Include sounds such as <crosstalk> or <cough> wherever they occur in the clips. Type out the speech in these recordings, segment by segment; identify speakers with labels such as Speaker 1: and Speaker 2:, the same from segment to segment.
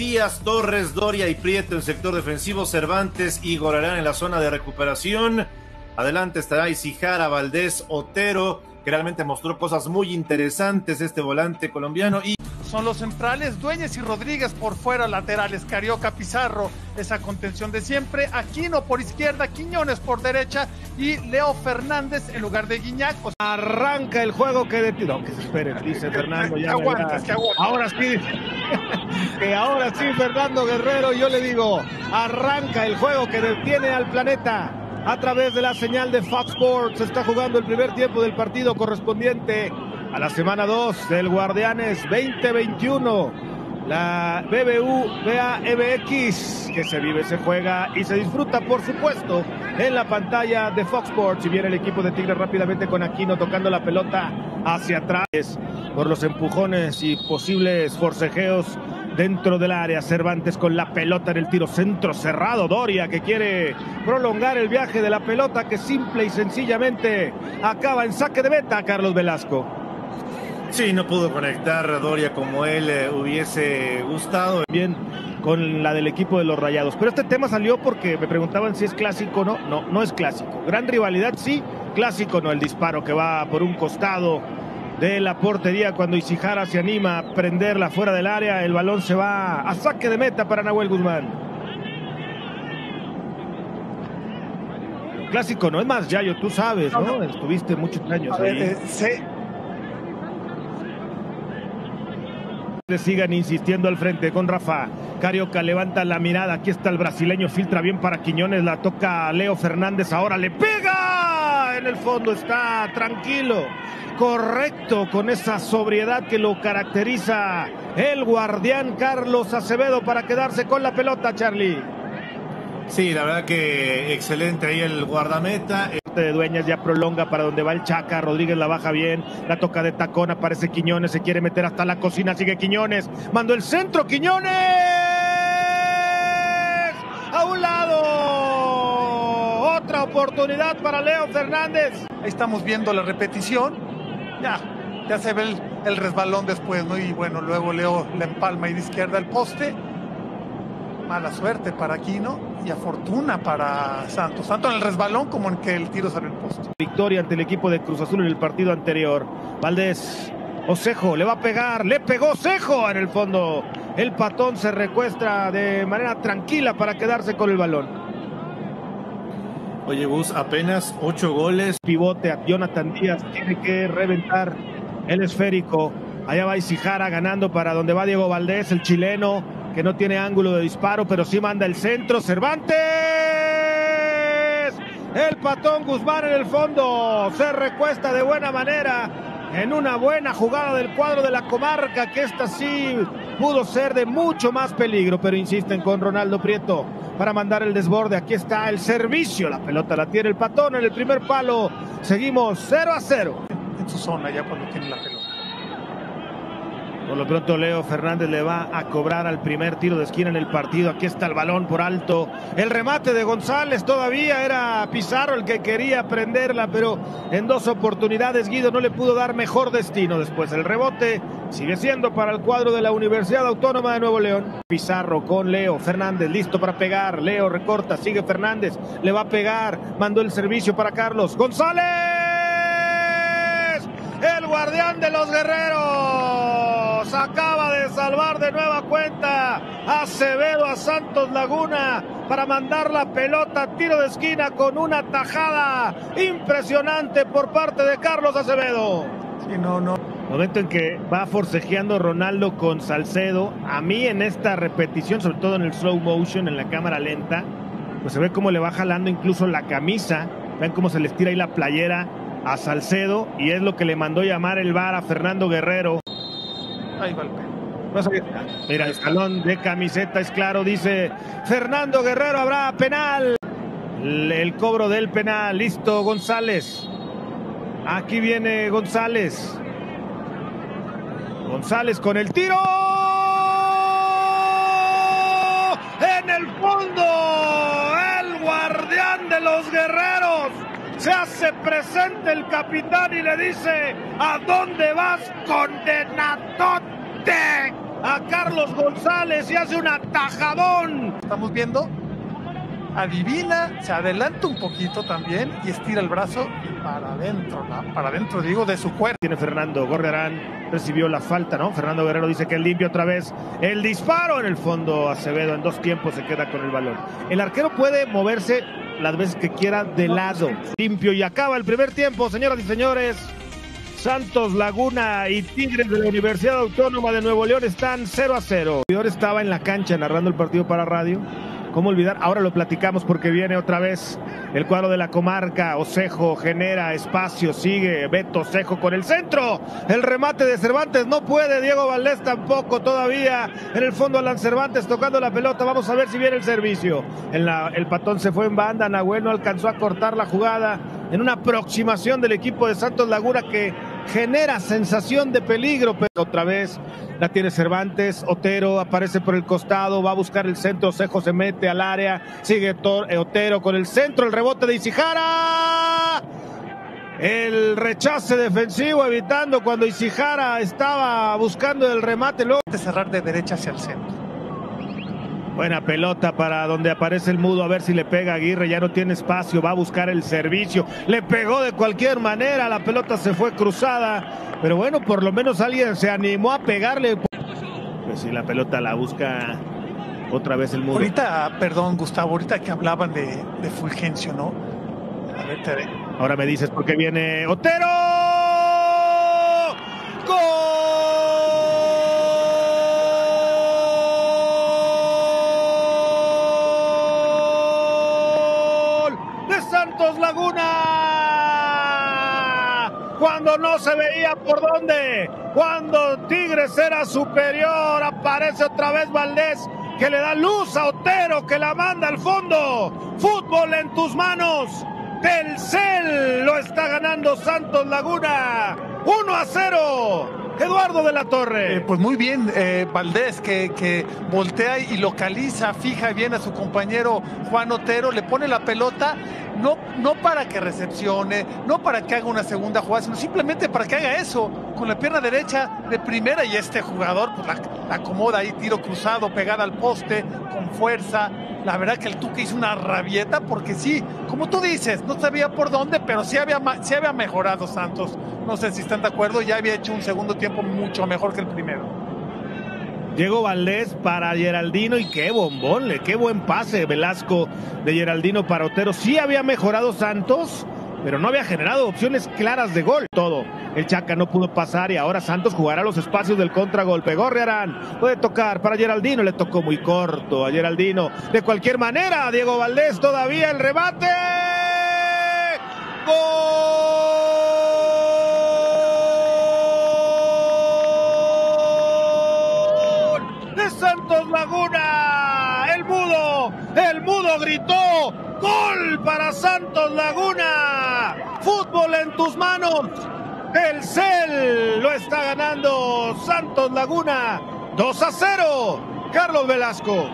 Speaker 1: Matías, Torres, Doria y Prieto en sector defensivo, Cervantes y Gorarán en la zona de recuperación. Adelante estará Isijara, Valdés, Otero, que realmente mostró cosas muy interesantes este volante colombiano. Y
Speaker 2: son los centrales, Dueñas y Rodríguez por fuera, laterales, Carioca, Pizarro, esa contención de siempre, Aquino por izquierda, Quiñones por derecha y Leo Fernández en lugar de Guiñac.
Speaker 3: Arranca el juego que detiene. que se espere, dice Fernando. Ya
Speaker 2: aguantes, que
Speaker 3: Ahora sí, <laughs> que ahora sí, Fernando Guerrero, yo le digo, arranca el juego que detiene al planeta a través de la señal de Fox Sports. Está jugando el primer tiempo del partido correspondiente a la semana 2 del Guardianes 2021. La BBU BAMX que se vive, se juega y se disfruta, por supuesto, en la pantalla de Fox Sports. Y viene el equipo de Tigres rápidamente con Aquino tocando la pelota hacia atrás por los empujones y posibles forcejeos dentro del área. Cervantes con la pelota en el tiro centro cerrado. Doria que quiere prolongar el viaje de la pelota que simple y sencillamente acaba en saque de meta Carlos Velasco.
Speaker 1: Sí, no pudo conectar Doria como él eh, hubiese gustado.
Speaker 3: Bien con la del equipo de los Rayados. Pero este tema salió porque me preguntaban si es clásico o no. No, no es clásico. Gran rivalidad, sí. Clásico no, el disparo que va por un costado de la portería cuando Isijara se anima a prenderla fuera del área. El balón se va a saque de meta para Nahuel Guzmán. Clásico, no es más, Yayo, tú sabes, ¿no? Estuviste muchos años ahí. Eh, sigan insistiendo al frente con Rafa. Carioca levanta la mirada. Aquí está el brasileño, filtra bien para Quiñones. La toca Leo Fernández. Ahora le pega. En el fondo está tranquilo, correcto, con esa sobriedad que lo caracteriza el guardián Carlos Acevedo para quedarse con la pelota, Charlie.
Speaker 1: Sí, la verdad que excelente ahí el guardameta.
Speaker 3: De Dueñas ya prolonga para donde va el Chaca. Rodríguez la baja bien. La toca de tacón. Aparece Quiñones. Se quiere meter hasta la cocina. Sigue Quiñones. Mandó el centro. Quiñones. A un lado. Otra oportunidad para Leo Fernández.
Speaker 2: Ahí estamos viendo la repetición. Ya, ya se ve el, resbalón después, ¿no? Y bueno, luego Leo la empalma y de izquierda el poste mala suerte para Aquino y a fortuna para Santos, tanto en el resbalón como en que el tiro salió el poste.
Speaker 3: Victoria ante el equipo de Cruz Azul en el partido anterior. Valdés, Osejo, le va a pegar, le pegó Osejo en el fondo. El patón se recuestra de manera tranquila para quedarse con el balón.
Speaker 1: Oye, Bus, apenas ocho goles.
Speaker 3: Pivote a Jonathan Díaz, tiene que reventar el esférico. Allá va Isijara ganando para donde va Diego Valdés, el chileno que no tiene ángulo de disparo, pero sí manda el centro. Cervantes. El patón Guzmán en el fondo. Se recuesta de buena manera en una buena jugada del cuadro de la comarca, que esta sí pudo ser de mucho más peligro, pero insisten con Ronaldo Prieto para mandar el desborde. Aquí está el servicio. La pelota la tiene el patón en el primer palo. Seguimos 0 a 0.
Speaker 2: En su zona ya cuando tiene la pelota.
Speaker 3: Por lo pronto Leo Fernández le va a cobrar al primer tiro de esquina en el partido. Aquí está el balón por alto. El remate de González todavía era Pizarro el que quería prenderla, pero en dos oportunidades Guido no le pudo dar mejor destino. Después el rebote sigue siendo para el cuadro de la Universidad Autónoma de Nuevo León. Pizarro con Leo Fernández listo para pegar. Leo recorta, sigue Fernández, le va a pegar. Mandó el servicio para Carlos. González, el guardián de los guerreros acaba de salvar de nueva cuenta Acevedo a Santos Laguna para mandar la pelota a tiro de esquina con una tajada impresionante por parte de Carlos Acevedo.
Speaker 2: Sí, no, no.
Speaker 3: Momento en que va forcejeando Ronaldo con Salcedo. A mí en esta repetición, sobre todo en el slow motion, en la cámara lenta, pues se ve cómo le va jalando incluso la camisa. Ven cómo se le estira ahí la playera a Salcedo y es lo que le mandó llamar el VAR a Fernando Guerrero
Speaker 2: Ahí va el
Speaker 3: Mira, el escalón de camiseta es claro, dice Fernando Guerrero, habrá penal. El cobro del penal, listo González. Aquí viene González. González con el tiro. En el fondo, el guardián de los guerreros. Se hace presente el capitán y le dice, ¿a dónde vas, condenatote? A Carlos González y hace un atajadón.
Speaker 2: Estamos viendo, adivina, se adelanta un poquito también y estira el brazo y para adentro, para adentro digo, de su cuerpo.
Speaker 3: Tiene Fernando Gorrerán, recibió la falta, ¿no? Fernando Guerrero dice que limpio otra vez el disparo en el fondo. Acevedo en dos tiempos se queda con el balón. El arquero puede moverse las veces que quiera de lado. Limpio y acaba el primer tiempo, señoras y señores. Santos Laguna y Tigres de la Universidad Autónoma de Nuevo León están 0 a 0. El estaba en la cancha narrando el partido para radio. ¿Cómo olvidar? Ahora lo platicamos porque viene otra vez el cuadro de la comarca. Osejo genera espacio, sigue Beto Osejo con el centro. El remate de Cervantes no puede. Diego Valdés tampoco todavía. En el fondo Alan Cervantes tocando la pelota. Vamos a ver si viene el servicio. el patón se fue en banda. Nahuel no alcanzó a cortar la jugada. En una aproximación del equipo de Santos Laguna que genera sensación de peligro, pero otra vez la tiene Cervantes, Otero aparece por el costado, va a buscar el centro, Cejo se mete al área, sigue eh, Otero con el centro, el rebote de Isijara. El rechace defensivo evitando cuando Isijara estaba buscando el remate. Luego
Speaker 2: de cerrar de derecha hacia el centro.
Speaker 3: Buena pelota para donde aparece el mudo, a ver si le pega Aguirre, ya no tiene espacio, va a buscar el servicio, le pegó de cualquier manera, la pelota se fue cruzada, pero bueno, por lo menos alguien se animó a pegarle. Pues si la pelota la busca otra vez el mudo.
Speaker 2: Ahorita, perdón Gustavo, ahorita que hablaban de, Fulgencio, ¿no? A ver, te
Speaker 3: Ahora me dices por qué viene Otero. ¡Gol! Cuando no se veía por dónde, cuando Tigres era superior, aparece otra vez Valdés que le da luz a Otero que la manda al fondo. Fútbol en tus manos. Telcel lo está ganando Santos Laguna. 1 a 0. Eduardo de la Torre.
Speaker 2: Eh, pues muy bien, eh, Valdés, que, que, voltea y localiza, fija bien a su compañero Juan Otero, le pone la pelota, no, no para que recepcione, no para que haga una segunda jugada, sino simplemente para que haga eso, con la pierna derecha de primera y este jugador pues la acomoda ahí, tiro cruzado, pegada al poste, con fuerza la verdad que el Tuca hizo una rabieta porque sí, como tú dices, no sabía por dónde, pero sí había, sí había mejorado Santos. No sé si están de acuerdo, ya había hecho un segundo tiempo mucho mejor que el primero.
Speaker 3: Diego Valdés para Geraldino y qué bombón, qué buen pase Velasco de Geraldino para Otero. Sí había mejorado Santos, pero no había generado opciones claras de gol. Todo. El Chaca no pudo pasar y ahora Santos jugará los espacios del contragolpe. Gorrearán puede tocar para Geraldino, le tocó muy corto a Geraldino. De cualquier manera, Diego Valdés todavía el rebate. ¡Gol! Santos Laguna. El mudo, el mudo gritó. Gol para Santos Laguna. Fútbol en tus manos. El CEL lo está ganando Santos Laguna 2 a 0. Carlos Velasco.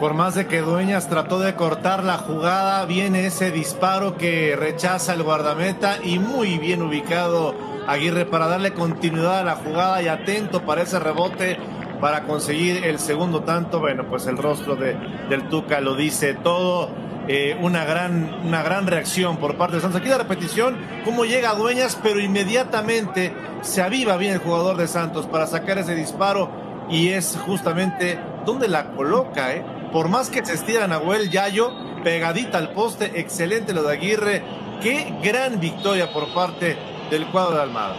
Speaker 1: Por más de que Dueñas trató de cortar la jugada, viene ese disparo que rechaza el guardameta y muy bien ubicado Aguirre para darle continuidad a la jugada y atento para ese rebote para conseguir el segundo tanto. Bueno, pues el rostro de, del Tuca lo dice todo. Eh, una, gran, una gran reacción por parte de Santos. Aquí la repetición, cómo llega Dueñas, pero inmediatamente se aviva bien el jugador de Santos para sacar ese disparo y es justamente donde la coloca. ¿eh? Por más que se estira Nahuel Yayo, pegadita al poste, excelente lo de Aguirre. Qué gran victoria por parte del cuadro de Almada.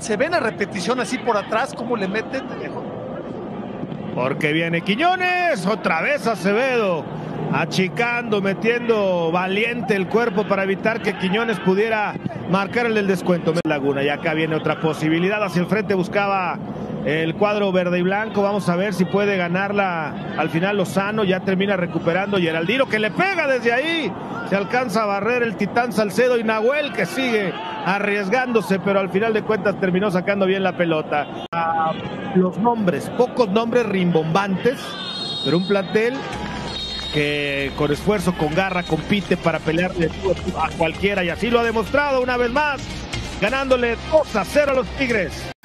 Speaker 2: Se ve la repetición así por atrás, cómo le mete.
Speaker 3: Porque viene Quiñones, otra vez Acevedo achicando, metiendo valiente el cuerpo para evitar que Quiñones pudiera marcar el descuento. Laguna, y acá viene otra posibilidad. Hacia el frente buscaba el cuadro verde y blanco. Vamos a ver si puede ganarla al final Lozano. Ya termina recuperando Geraldino que le pega desde ahí. Se alcanza a barrer el Titán Salcedo y Nahuel que sigue arriesgándose, pero al final de cuentas terminó sacando bien la pelota. los nombres, pocos nombres rimbombantes, pero un plantel que con esfuerzo, con garra, compite para pelearle a cualquiera y así lo ha demostrado una vez más, ganándole 2 a 0 a los Tigres.